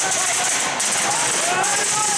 Thank you.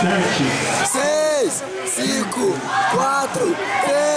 sete, seis, cinco, quatro, três.